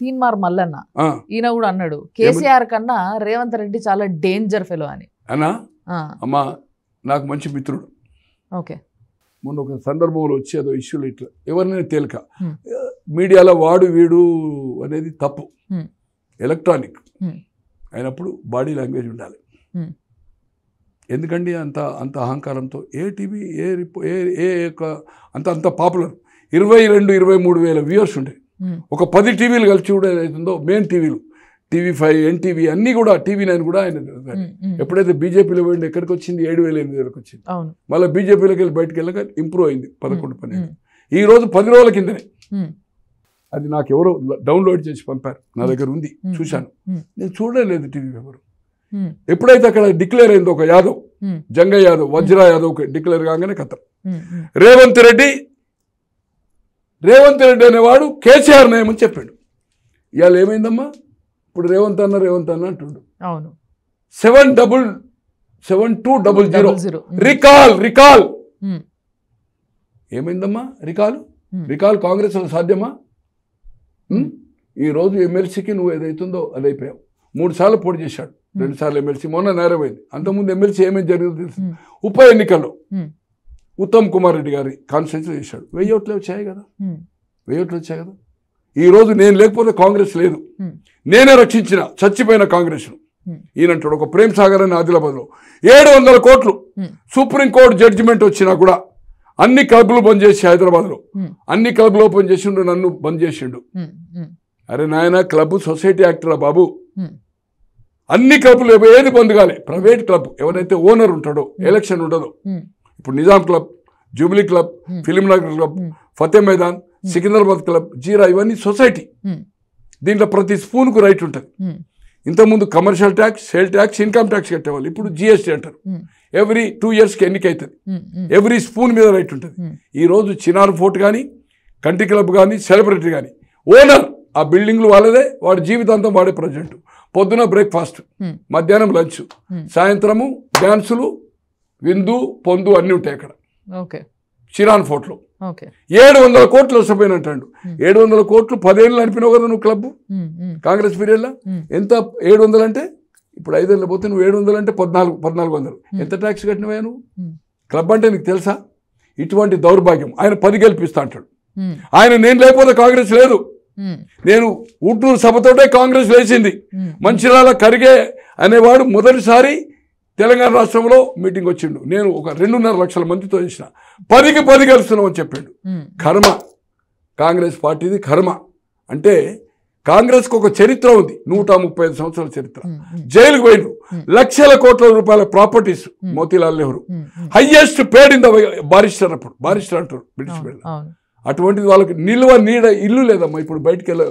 తీన్మార్ మల్లన్న. ఈయన కూడా అన్నాడు కేసీఆర్ కన్నా రేవంత్ రెడ్డి చాలా డేంజర్ ఫెలో అని. అన్నా? అమ్మా నాకు మంచి మిత్రుడు. ఓకే. మొన్న ఒక సందర్భంలో వచ్చి అదో ఇష్యూలు ఇట్లా ఎవరినైనా తేలిక. మీడియాలో వాడు వీడు అనేది తప్పు. ఎలక్ట్రానిక్. అయినప్పుడు బాడీ లాంగ్వేజ్ ఉండాలి. ఎందుకండి అంత అంత అహంకారంతో? ఏ టీవీ ఏ రిపో ఏ ఏ అంత అంత పాపులర్. ఇరవై రెండు ఇరవై మూడు వేల వ్యూవర్స్ ఉమ్, ఒక పది టీవీలు కలిసి చూడ ఏదైతుందో మెయిన్ టీవీలు. టీవీ ఫైవ్ ఎన్టీవీ అన్నీ కూడా టీవీ నైన్ కూడా ఆయన ఉమ్, ఉమ్. ఎప్పుడైతే బీజేపీలో పోయింది ఎక్కడికి వచ్చింది ఏడు వేల ఎనిమిది వేలకు వచ్చింది. మళ్ళీ బీజేపీలోకి వెళ్ళి బయటకు వెళ్ళక ఇంప్రూవ్ అయింది పదకొండు పన్నెండు. ఈ రోజు పది రోజుల కిందనే. అది నాకు ఎవరో డౌన్లోడ్ చేసి పంపారు. నా దగ్గర ఉంది. చూశాను. నేను చూడలేదు టీవీ ఎవరు. ఎప్పుడైతే అక్కడ డిక్లేర్ అయిందో ఒక యాదవ్ జంగ యాదవ్ వజ్రా యాదవ్ డిక్లేర్ కాగానే కథం. రేవంత్ రెడ్డి రేవంత్ రెడ్డి అనేవాడు కేసీఆర్ నయమని చెప్పాడు. ఇవాళ ఏమైందమ్మా? ఇప్పుడు రేవంత్ అన్న రేవంత్ అన్న అంటుండు. అవును. Seven double seven two double zero. Recall recall. ఏమైందమ్మా? రికాల్? రికాల్ కాంగ్రెస్ సాధ్యమా? ఉం? ఈ రోజు ఎమ్మెల్సీకి నువ్వు ఏదైతుందో అది అయిపోయావు. మూడు సార్లు పోటీ చేశాడు. రెండు సార్లు ఎమ్మెల్సీ. మొన్న నేరమైంది. అంతకుముందు ఎమ్మెల్సీ ఏమేమి జరిగిందో తెలుసు? ఉప ఎన్నికల్లో. ఉత్తమ్ కుమార్ రెడ్డి గారి కాన్స్టిట్యూన్సీ చేశాడు. వెయ్యి ఓట్లు వచ్చాయి కదా. ఉమ్, వెయ్యి ఓట్లు వచ్చాయి కదా. ఈ రోజు నేను లేకపోతే కాంగ్రెస్ లేదు. నేనే రక్షించిన చచ్చిపోయిన కాంగ్రెస్ను ఈయనంటాడు ఒక ప్రేమ్ సాగర్ అని ఆదిలాబాద్లో. ఏడు వందల కోట్లు సుప్రీంకోర్టు జడ్జిమెంట్ వచ్చినా కూడా అన్ని క్లబ్లు బంద్ చేసి హైదరాబాద్లో. అన్ని క్లబ్లు ఓపెన్ చేసిండు నన్ను బంద్ చేసిండు. అరే నాయన క్లబ్ సొసైటీ యాక్టరా బాబు. అన్ని క్లబ్లు ఏది బంద్ కాలే. ప్రైవేట్ క్లబ్ ఎవరైతే ఓనర్ ఉంటాడో ఎలక్షన్ ఉండదో. ఇప్పుడు Nizam Club Jubilee Club Hmm. Film Nagar Club Hmm. Fateh Maidan Secunderabad Club జీరా ఇవన్నీ సొసైటీ. దీంట్లో ప్రతి స్పూన్కు రైట్ ఉంటుంది. ఇంతకుముందు commercial tax sale tax income tax కట్టేవాళ్ళు. ఇప్పుడు జిఎస్టీ అంటారు. ఎవ్రీ టూ ఇయర్స్కి ఎన్నిక అవుతుంది ఎవ్రీ స్పూన్ మీద రైట్ ఉంటుంది. ఉమ్, ఈ రోజు చినార్ ఫోర్ట్ కానీ కంటి క్లబ్ కానీ సెలబ్రిటీ కానీ ఓనర్ ఆ బిల్డింగ్లు వాళ్ళదే వాడి జీవితాంతం వాడే ప్రజెంట్. పొద్దున బ్రేక్ఫాస్ట్ మధ్యాహ్నం లంచ్ Hmm. సాయంత్రము డ్యాన్సులు విందు పొందు అన్నీ ఉంటాయి అక్కడ. ఓకే. చిరాన్ ఫోర్ట్లో. ఏడు వందల కోట్లు వస్తపోయినట్టాడు Hmm. ఏడు వందల కోట్లు పదేళ్ళు నడిపినావు కదా నువ్వు క్లబ్ కాంగ్రెస్ పీరియడ్లో? ఎంత? ఏడు వందలు అంటే? ఇప్పుడు ఐదేళ్ళు పోతే నువ్వు ఏడు వందలు అంటే పద్నాలుగు పద్నాలుగు వందలు. ఎంత ట్యాక్స్ కట్టినవా నువ్వు? క్లబ్ అంటే నీకు తెలుసా? ఇటువంటి దౌర్భాగ్యం. ఆయన పది గెలిపిస్తా అంటాడు. ఆయన నేను లేకపోతే కాంగ్రెస్ లేదు. నేను గుంటూరు సభతోటే కాంగ్రెస్ లేచింది. ఉమ్, మంచిర్యాల కరిగే అనేవాడు మొదటిసారి తెలంగాణ రాష్ట్రంలో మీటింగ్ వచ్చిండు. నేను ఒక రెండున్నర లక్షల మందితో చేసిన. పదికి పది గెలుస్తున్నాం అని చెప్పిండు కర్మ. కాంగ్రెస్ పార్టీది కర్మ. అంటే కాంగ్రెస్కి ఒక చరిత్ర ఉంది. నూట ముప్పై ఐదు సంవత్సరాల చరిత్ర. జైలుకు పోయిండు. లక్షల కోట్ల రూపాయల properties Motilal Nehru. Highest paid in the barrister అప్పుడు. బారిస్టర్ అంటారు బ్రిటిష్ అవును అటువంటిది వాళ్ళకి నిల్వ నీడ ఇల్లు లేదమ్మా. ఇప్పుడు బయటికి వెళ్ళ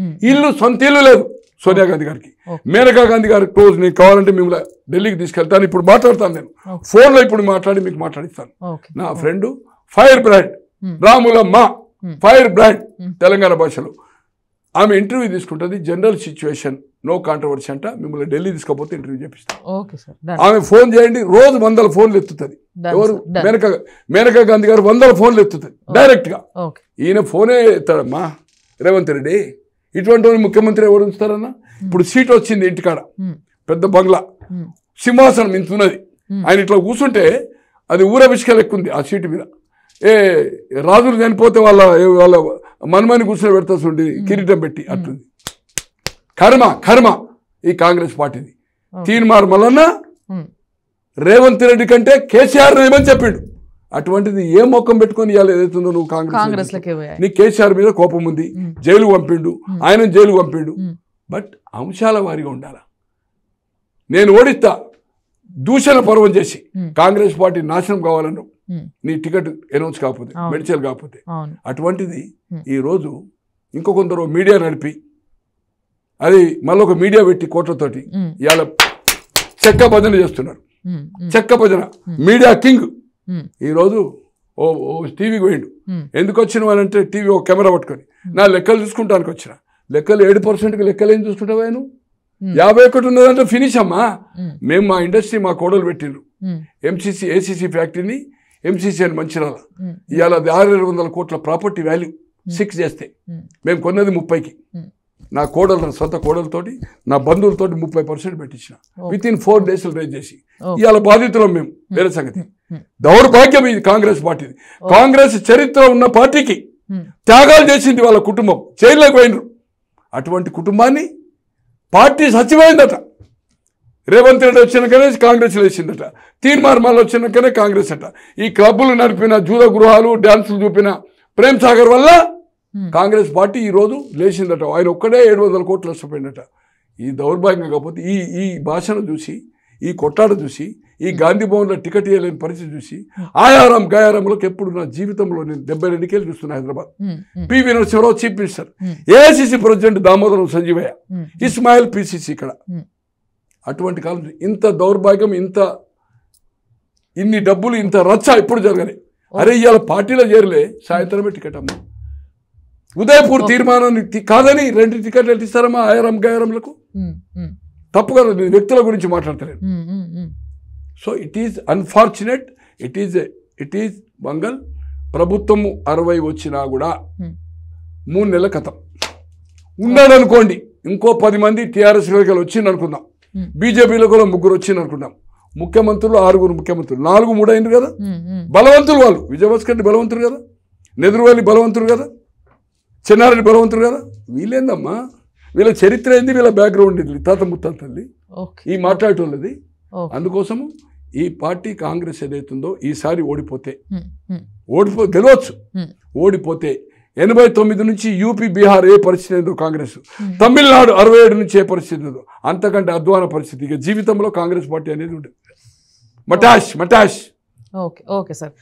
ఉమ్, ఇల్లు సొంత ఇల్లు లేదు సోనియా గాంధీ గారికి. మేనకా గాంధీ గారి క్లోజ్ నేను కావాలంటే మిమ్మల్ని ఢిల్లీకి తీసుకెళ్తాను. ఇప్పుడు మాట్లాడతాను నేను. ఫోన్లో ఇప్పుడు మాట్లాడి మీకు మాట్లాడిస్తాను. నా friend fire brand. Ramulamma. Fire brand. Telangana భాషలో. ఆమె ఇంటర్వ్యూ తీసుకుంటుంది. జనరల్ సిచ్యువేషన్ నో కాంట్రవర్సీ అంట. మిమ్మల్ని ఢిల్లీ తీసుకపోతే ఇంటర్వ్యూ డన్ ఆమె ఫోన్ చేయండి. రోజు వందల ఫోన్లు ఎత్తుతుంది. ఎవరు? మేనకా మేనకా గాంధీ గారు వందల ఫోన్లు ఎత్తుతుంది. డైరెక్ట్గా ఓకే. ఈయన ఫోనే ఎత్తాడమ్మా. రేవంత్ రెడ్డి. ఇటువంటి ముఖ్యమంత్రి ఎవరు ఉంచుతారన్నా? ఇప్పుడు సీట్ వచ్చింది ఇంటికాడ. పెద్ద బంగ్లా. సింహాసనం ఇంత ఉన్నది. ఆయన ఇట్లా కూర్చుంటే అది ఊరభిష్కలు ఎక్కువ ఉంది ఆ సీటు మీద. ఏ రాజులు చనిపోతే వాళ్ళ వాళ్ళ మనమని కూర్చొని పెడతా చూడండి కిరీటం పెట్టి అట్లుంది కర్మ కర్మ ఈ కాంగ్రెస్ పార్టీది. తీన్మార్ మల్లన్న రేవంత్ రెడ్డి కంటే కేసీఆర్ ఏమని చెప్పిండు. అటువంటిది ఏ మొక్కం పెట్టుకొని ఇవాళ ఏదైతుందో నువ్వు కాంగ్రెస్ నీ కేసీఆర్ మీద కోపం ఉంది. జైలుకు పంపిండు. ఆయన జైలుకు పంపిండు. బట్ అంశాల వారిగా ఉండాల? నేను ఓడిస్తా. దూషణ పర్వం చేసి. కాంగ్రెస్ పార్టీ నాశనం కావాలను. నీ టికెట్ అనౌన్స్ కాకపోతే. మెడిచల్ కాకపోతే. అటువంటిది Hmm. ఈ రోజు ఇంకో కొందరు మీడియా నడిపి అది మళ్ళీ ఒక మీడియా పెట్టి కోట్లతోటి ఇవాళ చెక్క భజన చేస్తున్నారు. చెక్క భజన. మీడియా కింగ్ ఈరోజు ఓ ఓ టీవీకి పోయిండు. ఉమ్, ఎందుకు వచ్చిన అంటే టీవీ ఒక కెమెరా పట్టుకొని. నా లెక్కలు చూసుకుంటానికి వచ్చిన. లెక్కలు ఏడు పర్సెంట్కి లెక్కలు ఏం చూసుకుంటావా నువ్వు? Hmm. యాభై ఒకటి ఉన్నదంటే ఫినిష్ అమ్మా. మేము మా ఇండస్ట్రీ మా కోడలు పెట్టిండ్రు. ఎంసీసీ ఏసీసీ ఫ్యాక్టరీని ఎంసీసీ అని మంచిరాల ఇవాళ అది ఆరు వందల కోట్ల ప్రాపర్టీ వాల్యూ సిక్స్ చేస్తే. Hmm. మేము కొన్నది ముప్పైకి. Hmm. నా కోడలు సొంత కోడలతోటి నా బంధువులతోటి ముప్పై పర్సెంట్ పెట్టించిన. విత్ ఇన్ ఫోర్ డేస్లో రేజ్ చేసి. ఇవాళ బాధితులం మేము వేరే సంగతి. దౌర్భాగ్యం ఇది కాంగ్రెస్ పార్టీది. కాంగ్రెస్ చరిత్ర ఉన్న పార్టీకి. త్యాగాలు చేసింది వాళ్ళ కుటుంబం. జైల్లోకి పోయినరు. అటువంటి కుటుంబాన్ని పార్టీ సచివైందట. రేవంత్ రెడ్డి వచ్చినాకనే కాంగ్రెస్ వేసిందట. తీర్మార్మాలు వచ్చినాకనే కాంగ్రెస్ అట. ఈ క్లబ్బులు నడిపిన జూద గృహాలు డ్యాన్సులు చూపిన ప్రేమ్ సాగర్ వల్ల. కాంగ్రెస్ పార్టీ ఈరోజు లేచిందట. ఆయన ఒక్కడే ఏడు వందల కోట్లు నష్టపోయిందట ఈ దౌర్భాగ్యం కాకపోతే ఈ ఈ భాషను చూసి ఈ కొట్లాట చూసి ఈ గాంధీ భవన్లో టికెట్ ఇవ్వలేని పరిస్థితి చూసి ఆయారం గయారంలోకి ఎప్పుడు నా జీవితంలో నేను డెబ్బై రెండుకేళ్ళు చూస్తున్నా Hyderabad. PV Narasimha Rao chief minister. Hmm. AICC president Damodaram Sanjivayya. Ismail PCC ఇక్కడ. Hmm. అటువంటి కాలం ఇంత దౌర్భాగ్యం ఇంత ఇన్ని డబ్బులు ఇంత రచ్చ ఎప్పుడు జరగలే. అరే ఇవాళ పార్టీలో చేరలే సాయంత్రమే టికెట్ అమ్మా. ఉదయపూర్ తీర్మానాన్ని తి- కాదని రెండు టికెట్లు ఇస్తారమ్మా ఆయారం గాయారంలకు? ఉమ్, ఉమ్, తప్పు కదా నేను వ్యక్తుల గురించి ఉమ్. So it is unfortunate it is it is Mangal ప్రభుత్వము అరవై వచ్చినా కూడా. మూడు నెలల కథం. ఉన్నాడు అనుకోండి ఇంకో పది మంది టీఆర్ఎస్లోకి వచ్చింది అనుకుందాం. బీజేపీలో కూడా ముగ్గురు వచ్చింది అనుకుందాం ముఖ్యమంత్రులు ఆరుగురు ముఖ్యమంత్రులు నాలుగు మూడు అయింది కదా బలవంతులు వాళ్ళు విజయభాస్కర్ రెడ్డి బలవంతుడు కదా? నెదురువల్లి బలవంతుడు కదా? చెన్నారెడ్డి బలవంతుడు కదా? వీళ్ళేందమ్మా? వీళ్ళ చరిత్ర ఏంది? వీళ్ళ బ్యాక్గ్రౌండ్ ఇది తాత ముత్తాతల్లి ఈ మాట్లాడేటోళ్ళది. అందుకోసము ఈ పార్టీ కాంగ్రెస్ ఏదైతుందో ఈసారి ఓడిపోతే. ఓడిపో గెలవచ్చు ఓడిపోతే ఎనభై తొమ్మిది నుంచి యూపీ బీహార్ ఏ పరిస్థితి ఏందో కాంగ్రెస్. తమిళనాడు అరవై ఏడు నుంచి ఏ పరిస్థితి ఉందో అంతకంటే అధ్వాన పరిస్థితి. ఇక జీవితంలో కాంగ్రెస్ పార్టీ అనేది ఉంటుంది మటాష్ మటాష్. Okay okay sir.